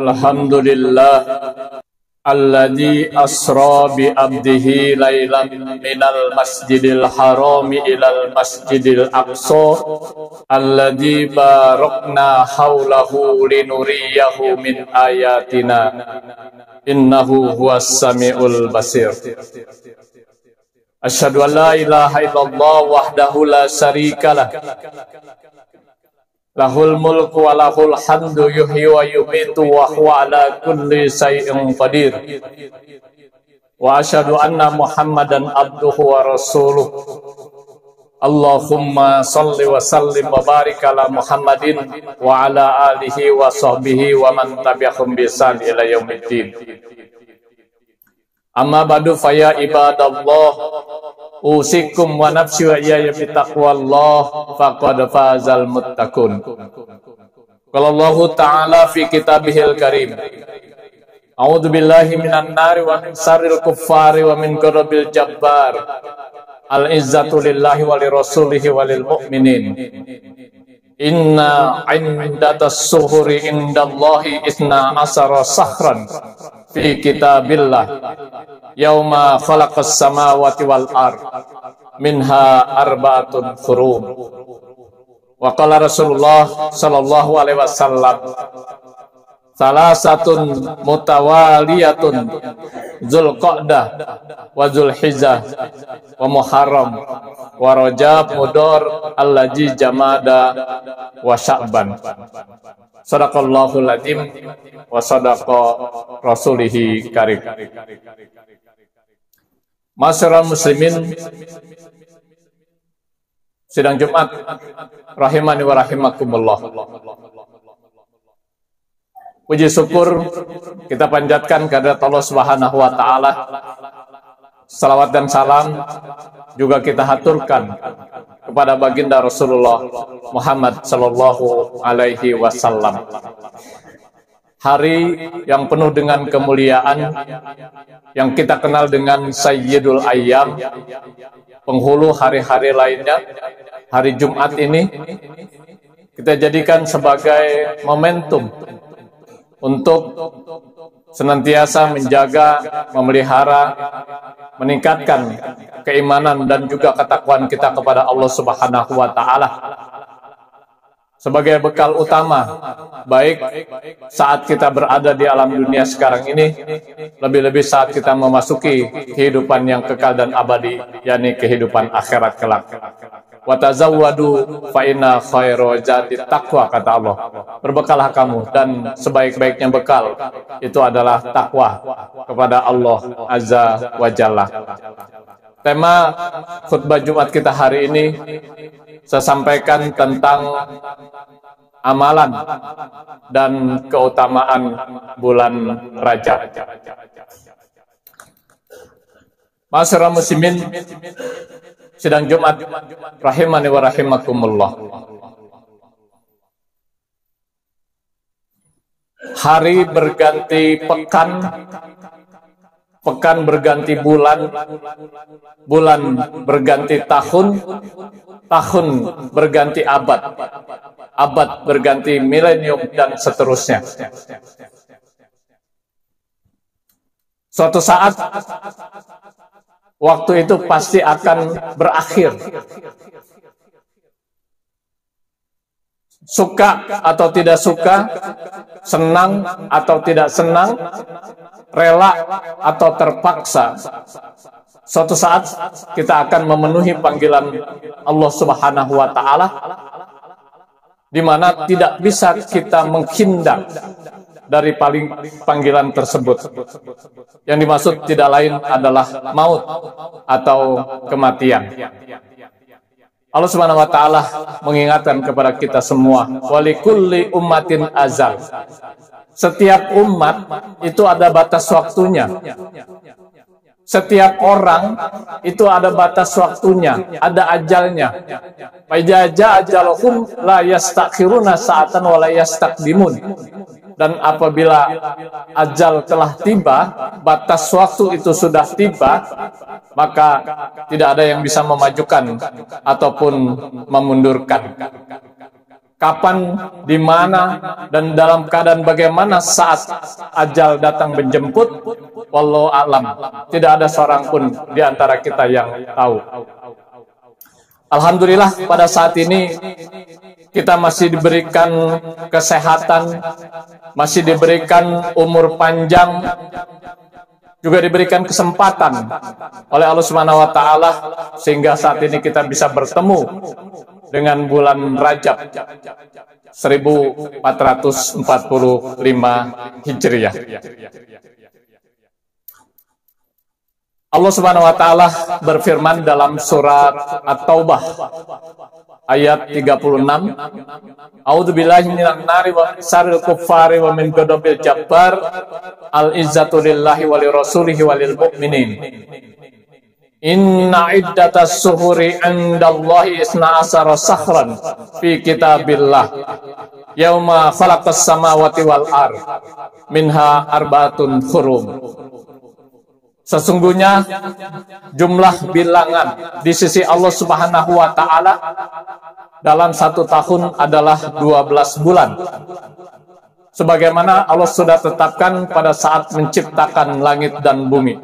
الحمد لله الذي أسرى بأبده ليلا من المسجد الحرام إلى المسجد الأقصى الذي باركنا حوله لنريه من آياتنا إنه هو السميع البصير أشهد أن لا إله إلا الله وحده لا شريك له Lahul mulku wa lahul hamdu yuhyi wa yumitu wa huwa ala kulli syai'in qadir. Wa asyhadu anna Muhammadan abduhu wa rasuluh. Allahumma salli wa sallim wa barik ala Muhammadin wa ala alihi wa sahbihi wa man tabi'ahum bi ihsan ila yaumiddin. Amma ba'du fa ya ibadallah usikum wa nafsi wa iyaya bi taqwallah faqad fazal muttaqun. Qala Allah ta'ala fi kitabihil karim. A'udzu billahi minan nari wa min sarril kuffari wa min ghadabil jabbar. Al izzatu lillahi wa lirasulihi wa lil mu'minin Inna indatas suhuri indallahi isna asara sahran fi kitabillah. Yauma khalaqas samawati wal ard minha arbaatun hurum wa qala Rasulullah sallallahu alaihi wasallam salah satun mutawaliyatun Zulqa'dah wa Zulhijjah wa Muharram wa Rajab Mudor Allaji Jamada wa Sya'ban Sadaqallahul azim wa sadaqa rasulihi karim. Masyarakat muslimin sidang Jumat rahimani wa rahimakumullah. Puji syukur kita panjatkan kepada Allah Subhanahu wa taala. Salawat dan salam juga kita haturkan kepada baginda Rasulullah Muhammad sallallahu alaihi wasallam. Hari yang penuh dengan kemuliaan yang kita kenal dengan Sayyidul Ayyam, penghulu hari-hari lainnya, hari Jumat ini kita jadikan sebagai momentum untuk senantiasa menjaga, memelihara, meningkatkan keimanan dan juga ketakwaan kita kepada Allah Subhanahu wa taala. Sebagai bekal utama baik saat kita berada di alam dunia sekarang ini lebih-lebih saat kita memasuki kehidupan yang kekal dan abadi yakni kehidupan akhirat kelak wa tazawwadu fa inna khairu zati taqwa kata Allah berbekallah kamu dan sebaik-baiknya bekal itu adalah takwa kepada Allah azza wa jalla tema khutbah Jumat kita hari ini saya sampaikan tentang amalan dan keutamaan bulan Rajab. Masyarakat muslimin sidang Jumat. Rahimani wa rahimakumullah. Hari berganti pekan. Pekan berganti bulan, bulan berganti tahun, tahun berganti abad, abad berganti milenium dan seterusnya. Suatu saat waktu itu pasti akan berakhir. Suka atau tidak suka, senang atau tidak senang, rela atau terpaksa, suatu saat kita akan memenuhi panggilan Allah Subhanahu wa taala di mana tidak bisa kita menghindar dari paling panggilan tersebut. Yang dimaksud tidak lain adalah maut atau kematian. Allah Subhanahu wa taala mengingatkan kepada kita semua, walikulli ummatin azal. Setiap umat itu ada batas waktunya. Setiap orang itu ada batas waktunya, ada ajalnya. Fajaja ajalhum la yastakhiruna sa'atan wa la yastaqdimun. Dan apabila ajal telah tiba, batas waktu itu sudah tiba, maka tidak ada yang bisa memajukan ataupun memundurkan. kapan, di mana, dan dalam keadaan bagaimana saat ajal datang menjemput, wallahu alam. Tidak ada seorang pun di antara kita yang tahu. Alhamdulillah pada saat ini kita masih diberikan kesehatan, masih diberikan umur panjang, juga diberikan kesempatan oleh Allah Subhanahu wa taala sehingga saat ini kita bisa bertemu dengan bulan Rajab 1445 Hijriah. Allah Subhanahu wa taala berfirman dalam surat At-Taubah ayat 36 A'udzu billahi minan nari wa saril kuffari wa min ghadabil jabbar. Al izzatu lillahi wa lirasulihi wa lil mu'minin. Inna iddatas suhuri indallahi isna asara sahran fi kitabillah. Yauma khalaqas samawati wal ar minha arbaatun hurum Sesungguhnya jumlah bilangan di sisi Allah Subhanahu wa taala dalam satu tahun adalah 12 bulan. Sebagaimana Allah sudah tetapkan pada saat menciptakan langit dan bumi.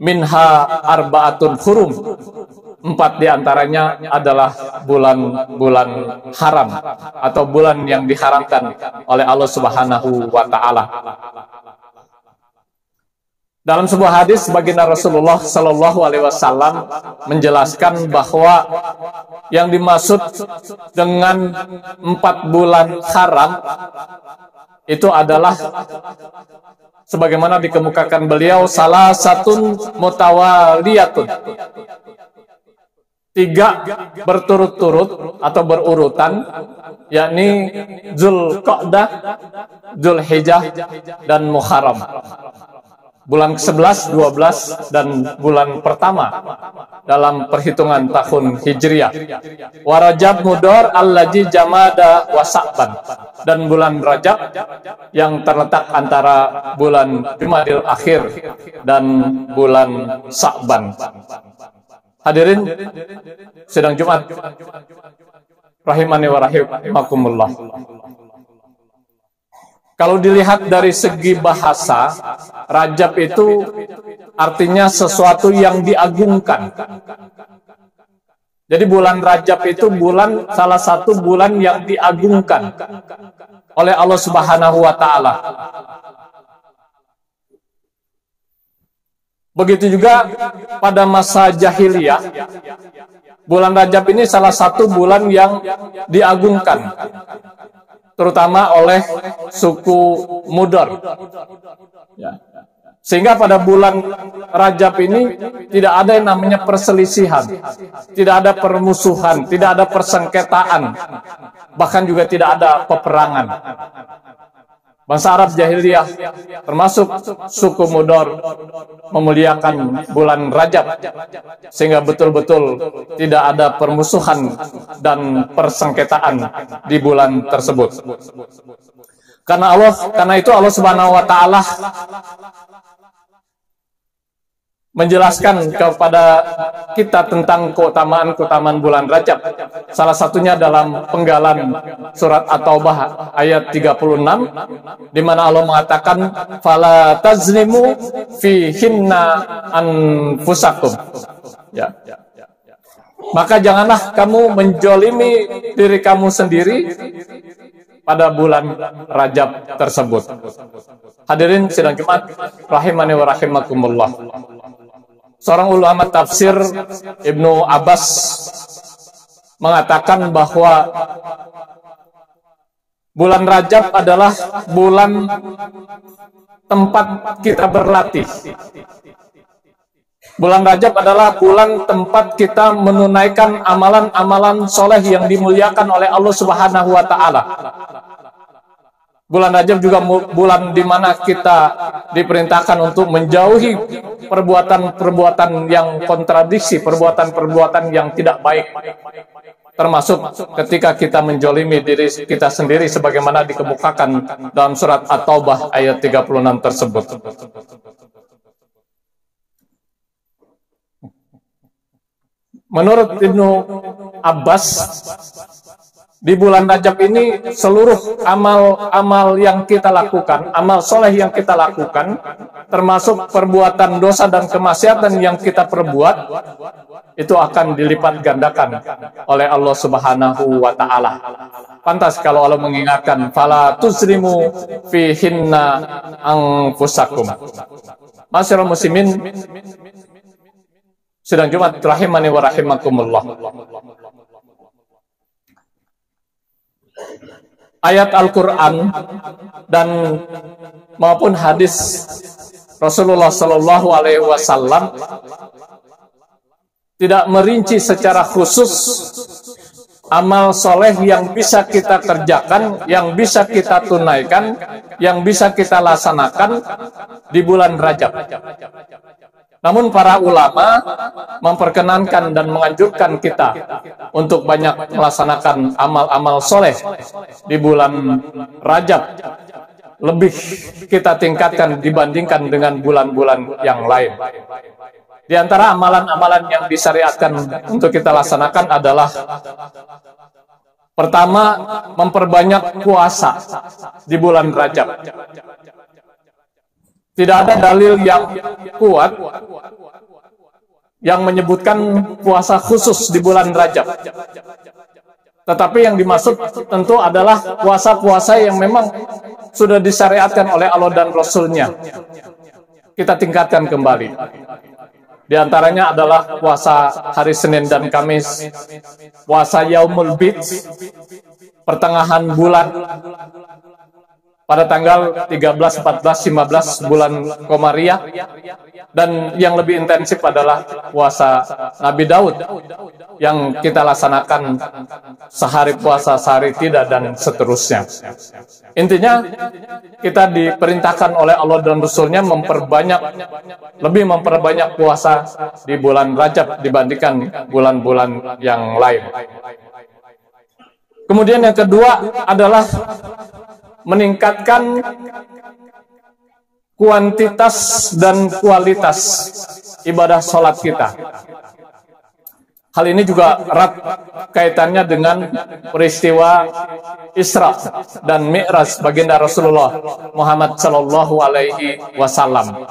Minha arbaatun hurum. Empat di antaranya adalah bulan-bulan haram atau bulan yang diharamkan oleh Allah Subhanahu wa taala. Dalam sebuah hadis baginda Rasulullah Shallallahu Alaihi Wasallam menjelaskan bahwa yang dimaksud dengan empat bulan haram itu adalah sebagaimana dikemukakan beliau salah satu mutawaliyatun. Tiga berturut-turut atau berurutan yakni Zulqa'dah, Zulhijjah dan Muharram bulan ke-11, 12, dan bulan pertama dalam perhitungan tahun Hijriah. Warajab Mudor Al-Laji Jamada Wasakban dan bulan Rajab yang terletak antara bulan Jumadil Akhir dan bulan Sa'ban. Hadirin sedang Jumat rahimani wa rahimakumullah. Kalau dilihat dari segi bahasa, Rajab itu artinya sesuatu yang diagungkan. Jadi bulan Rajab itu bulan salah satu bulan yang diagungkan oleh Allah Subhanahu wa taala. Begitu juga pada masa jahiliyah, bulan Rajab ini salah satu bulan yang diagungkan terutama oleh suku Mudar. Ya. Sehingga pada bulan Rajab ini tidak ada yang namanya perselisihan, tidak ada permusuhan, tidak ada persengketaan, bahkan juga tidak ada peperangan. Bangsa Arab jahiliyah termasuk suku Mudor memuliakan bulan Rajab sehingga betul-betul tidak ada permusuhan dan persengketaan di bulan tersebut. Karena Allah karena itu Allah Subhanahu wa taala menjelaskan kepada kita tentang keutamaan-keutamaan bulan Rajab. Salah satunya dalam penggalan surat At-Taubah ayat 36 di mana Allah mengatakan fala tazlimu fihinna anfusakum. Ya. Maka janganlah kamu menjolimi diri kamu sendiri pada bulan Rajab tersebut. Hadirin sidang Jumat rahimani wa rahimakumullah. Seorang ulama tafsir Ibnu Abbas mengatakan bahwa bulan Rajab adalah bulan tempat kita berlatih. Bulan Rajab adalah bulan tempat kita menunaikan amalan-amalan soleh yang dimuliakan oleh Allah Subhanahu wa Ta'ala. Bulan Rajab juga bulan di mana kita diperintahkan untuk menjauhi perbuatan-perbuatan yang kontradiksi, perbuatan-perbuatan yang tidak baik. Termasuk ketika kita menjolimi diri kita sendiri sebagaimana dikemukakan dalam surat At-Taubah ayat 36 tersebut. Menurut Ibnu Abbas, di bulan Rajab ini seluruh amal-amal yang kita lakukan, amal soleh yang kita lakukan, termasuk perbuatan dosa dan kemaksiatan yang kita perbuat, itu akan dilipat gandakan oleh Allah Subhanahu wa taala. Pantas kalau Allah mengingatkan, "Fala tusrimu fihinna anfusakum." Masyaallah muslimin sedang Jumat rahimani wa rahimakumullah ayat Al-Quran dan maupun hadis Rasulullah Shallallahu Alaihi Wasallam tidak merinci secara khusus amal soleh yang bisa kita kerjakan, yang bisa kita tunaikan, yang bisa kita laksanakan di bulan Rajab. Namun para ulama memperkenankan dan menganjurkan kita untuk banyak melaksanakan amal-amal soleh di bulan Rajab. Lebih kita tingkatkan dibandingkan dengan bulan-bulan yang lain. Di antara amalan-amalan yang disyariatkan untuk kita laksanakan adalah pertama memperbanyak puasa di bulan Rajab. Tidak ada dalil yang kuat yang menyebutkan puasa khusus di bulan Rajab. Tetapi yang dimaksud tentu adalah puasa-puasa yang memang sudah disyariatkan oleh Allah dan Rasulnya. Kita tingkatkan kembali. Di antaranya adalah puasa hari Senin dan Kamis, puasa Yaumul Bid, pertengahan bulan, pada tanggal 13, 14, 15 bulan Komariah dan yang lebih intensif adalah puasa Nabi Daud yang kita laksanakan sehari puasa sehari tidak dan seterusnya. Intinya kita diperintahkan oleh Allah dan Rasulnya memperbanyak lebih memperbanyak puasa di bulan Rajab dibandingkan bulan-bulan yang lain. Kemudian yang kedua adalah meningkatkan kuantitas dan kualitas ibadah sholat kita. Hal ini juga erat kaitannya dengan peristiwa Isra dan Mi'raj baginda Rasulullah Muhammad Shallallahu Alaihi Wasallam.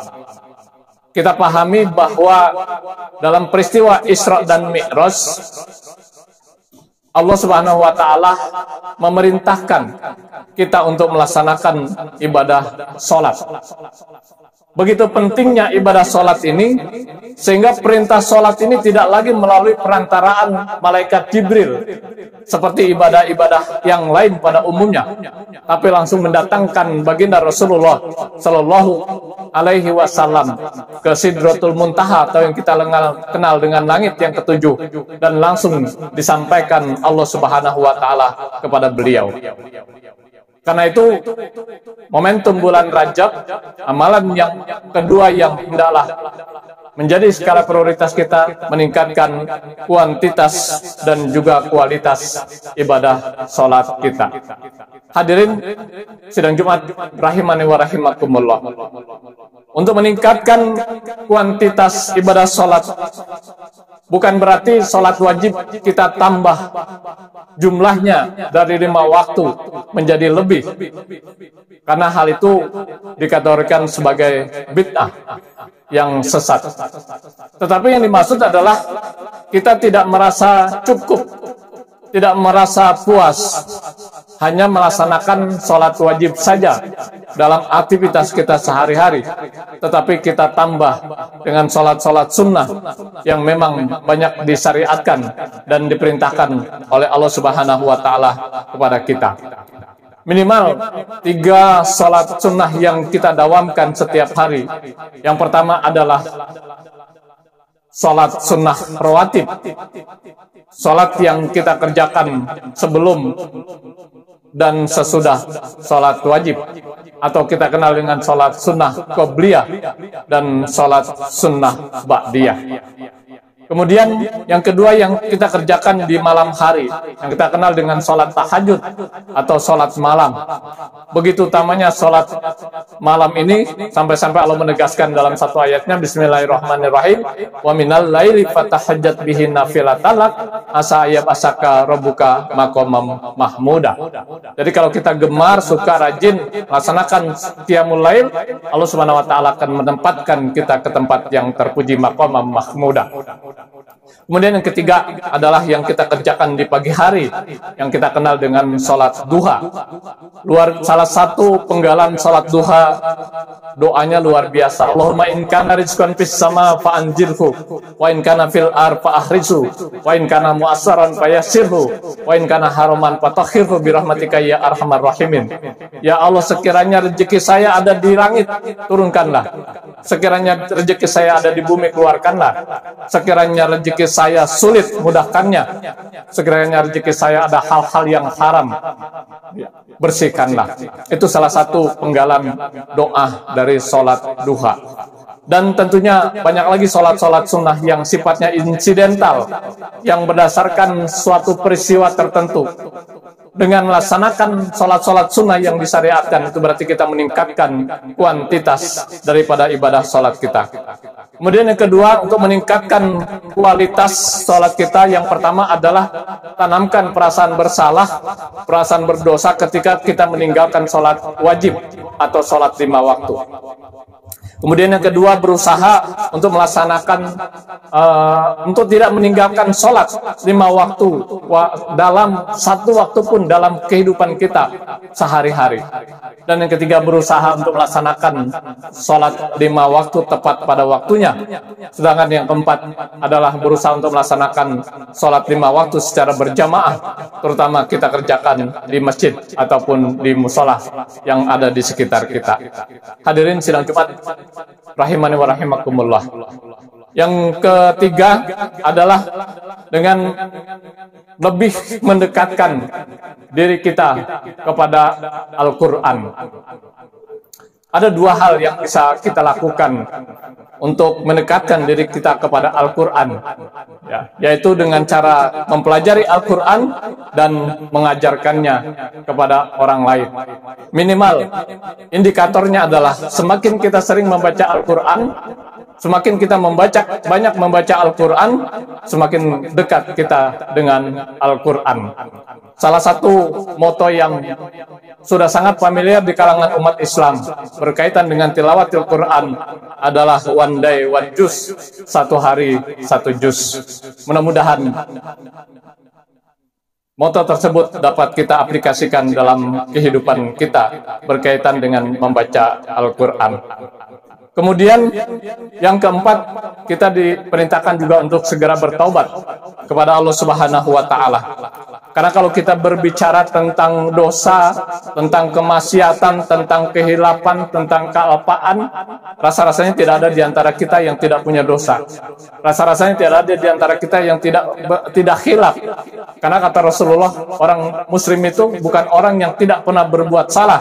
Kita pahami bahwa dalam peristiwa Isra dan Mi'raj Allah Subhanahu wa taala memerintahkan kita untuk melaksanakan ibadah sholat. Begitu pentingnya ibadah sholat ini, sehingga perintah sholat ini tidak lagi melalui perantaraan malaikat Jibril, seperti ibadah-ibadah yang lain pada umumnya, tapi langsung mendatangkan baginda Rasulullah Shallallahu Alaihi Wasallam ke Sidratul Muntaha atau yang kita kenal dengan langit yang ketujuh, dan langsung disampaikan Allah Subhanahu Wa Taala kepada beliau. Karena itu momentum bulan Rajab, amalan yang kedua yang hendaklah menjadi skala prioritas kita meningkatkan kuantitas dan juga kualitas ibadah sholat kita. Hadirin sidang Jumat rahimani wa rahimakumullah. Untuk meningkatkan kuantitas ibadah sholat bukan berarti sholat wajib kita tambah jumlahnya dari lima waktu menjadi lebih karena hal itu dikategorikan sebagai bid'ah yang sesat. Tetapi yang dimaksud adalah kita tidak merasa cukup, tidak merasa puas, hanya melaksanakan sholat wajib saja dalam aktivitas kita sehari-hari. Tetapi kita tambah dengan sholat-sholat sunnah yang memang banyak disyariatkan dan diperintahkan oleh Allah Subhanahu wa Ta'ala kepada kita minimal tiga sholat sunnah yang kita dawamkan setiap hari. Yang pertama adalah sholat sunnah rawatib. Sholat yang kita kerjakan sebelum dan sesudah sholat wajib. Atau kita kenal dengan sholat sunnah qobliyah dan sholat sunnah ba'diyah. Kemudian yang kedua yang kita kerjakan di malam hari, yang kita kenal dengan sholat tahajud atau sholat malam. Begitu utamanya sholat malam ini, sampai-sampai Allah menegaskan dalam satu ayatnya, Bismillahirrahmanirrahim, wa minal laili fatahajat bihi nafilatalak, asa ayab asaka robuka makomam mahmuda. Jadi kalau kita gemar, suka, rajin, laksanakan tiamul lail, Allah subhanahu wa ta'ala akan menempatkan kita ke tempat yang terpuji makomam mahmuda. Kemudian yang ketiga adalah yang kita kerjakan di pagi hari, yang kita kenal dengan sholat duha. Luar salah satu penggalan sholat duha, doanya luar biasa. Allahumma in kana rizqan fis sama fa anjirhu, wa fil ar fa ahrisu, wa in kana mu'assaran fa wa ya arhamar rahimin. Ya Allah sekiranya rezeki saya ada di langit, turunkanlah. Sekiranya rezeki saya ada di bumi, keluarkanlah. Sekiranya rezeki saya sulit, mudahkannya. Sekiranya rezeki saya ada hal-hal yang haram, bersihkanlah. Itu salah satu penggalan doa dari sholat duha. Dan tentunya banyak lagi sholat-sholat sunnah yang sifatnya insidental, yang berdasarkan suatu peristiwa tertentu dengan melaksanakan sholat-sholat sunnah yang disyariatkan itu berarti kita meningkatkan kuantitas daripada ibadah sholat kita. Kemudian yang kedua untuk meningkatkan kualitas sholat kita yang pertama adalah tanamkan perasaan bersalah, perasaan berdosa ketika kita meninggalkan sholat wajib atau sholat lima waktu. Kemudian yang kedua berusaha untuk melaksanakan uh, untuk tidak meninggalkan sholat lima waktu wa, dalam satu waktu pun dalam kehidupan kita sehari-hari. Dan yang ketiga berusaha untuk melaksanakan sholat lima waktu tepat pada waktunya. Sedangkan yang keempat adalah berusaha untuk melaksanakan sholat lima waktu secara berjamaah, terutama kita kerjakan di masjid ataupun di musola yang ada di sekitar kita. Hadirin sidang Jumat rahimani wa rahimakumullah. Yang ketiga adalah dengan lebih mendekatkan diri kita kepada Al-Quran. Ada dua hal yang bisa kita lakukan untuk mendekatkan diri kita kepada Al-Quran, ya, yaitu dengan cara mempelajari Al-Quran dan mengajarkannya kepada orang lain. Minimal, indikatornya adalah semakin kita sering membaca Al-Quran, semakin kita membaca banyak membaca Al-Quran, semakin dekat kita dengan Al-Quran. Salah satu moto yang sudah sangat familiar di kalangan umat Islam berkaitan dengan tilawatil Quran adalah one day one juz, satu hari satu juz. Mudah-mudahan moto tersebut dapat kita aplikasikan dalam kehidupan kita berkaitan dengan membaca Al-Quran. Kemudian yang keempat, kita diperintahkan juga untuk segera bertaubat kepada Allah Subhanahu wa taala. Karena kalau kita berbicara tentang dosa, tentang kemaksiatan, tentang kehilapan, tentang kealpaan, rasa-rasanya tidak ada di antara kita yang tidak punya dosa. Rasa-rasanya tidak ada di antara kita yang tidak tidak hilaf. Karena kata Rasulullah, orang muslim itu bukan orang yang tidak pernah berbuat salah.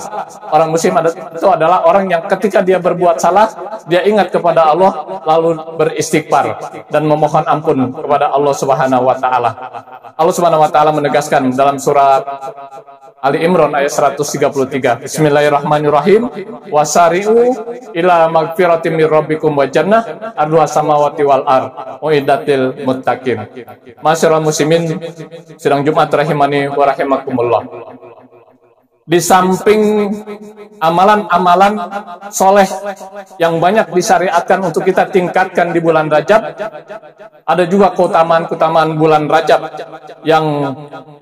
Orang muslim itu adalah orang yang ketika dia berbuat salah, dia ingat kepada Allah lalu beristighfar dan memohon ampun kepada Allah Subhanahu wa taala. Allah Subhanahu wa taala menegaskan dalam surat Ali Imran ayat 133. Bismillahirrahmanirrahim. Wasari'u ila magfiratin min rabbikum wa jannah arduha samawati wal ar uiddatil muttaqin. Masyaallah muslimin sidang Jumat rahimani wa rahimakumullah di samping amalan-amalan soleh yang banyak disyariatkan untuk kita tingkatkan di bulan Rajab, ada juga keutamaan-keutamaan bulan Rajab yang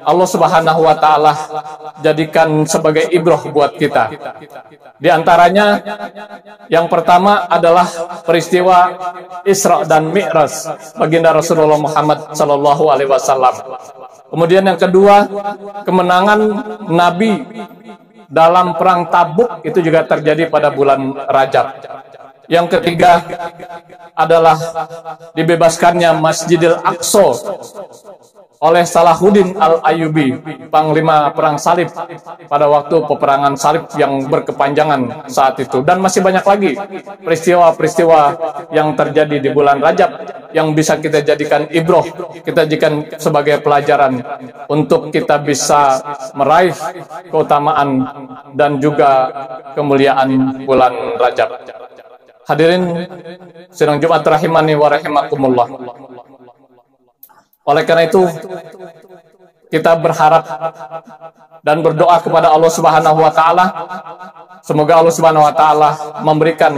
Allah Subhanahu wa taala jadikan sebagai ibroh buat kita. Di antaranya yang pertama adalah peristiwa Isra dan Mi'raj baginda Rasulullah Muhammad sallallahu alaihi wasallam. Kemudian yang kedua, kemenangan Nabi dalam perang Tabuk itu juga terjadi pada bulan Rajab. Yang ketiga adalah dibebaskannya Masjidil Aqsa oleh Salahuddin Al-Ayubi, panglima perang salib pada waktu peperangan salib yang berkepanjangan saat itu. Dan masih banyak lagi peristiwa-peristiwa yang terjadi di bulan Rajab yang bisa kita jadikan ibroh, kita jadikan sebagai pelajaran untuk kita bisa meraih keutamaan dan juga kemuliaan bulan Rajab. Hadirin sidang Jumat rahimani wa rahimakumullah. Oleh karena itu, kita berharap dan berdoa kepada Allah Subhanahu wa taala. Semoga Allah Subhanahu wa taala memberikan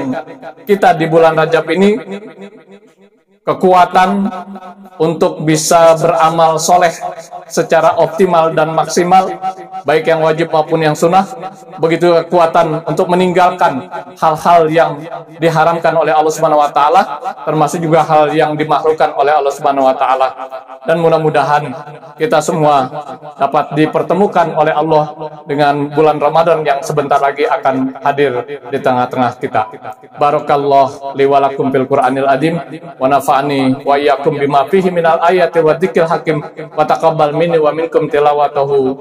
kita di bulan Rajab ini kekuatan untuk bisa beramal soleh secara optimal dan maksimal, baik yang wajib maupun yang sunnah. Begitu kekuatan untuk meninggalkan hal-hal yang diharamkan oleh Allah Subhanahu wa taala, termasuk juga hal yang dimakruhkan oleh Allah Subhanahu wa taala. Dan mudah-mudahan kita semua dapat dipertemukan oleh Allah dengan bulan Ramadan yang sebentar lagi akan hadir di tengah-tengah kita. Barakallah liwalakum fil Qur'anil adim wa nafa'ani wa iyyakum bima fihi minal ayati wa dzikril hakim wa taqabbal minni wa minkum tilawatahu